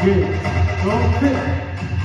1, 2, 3.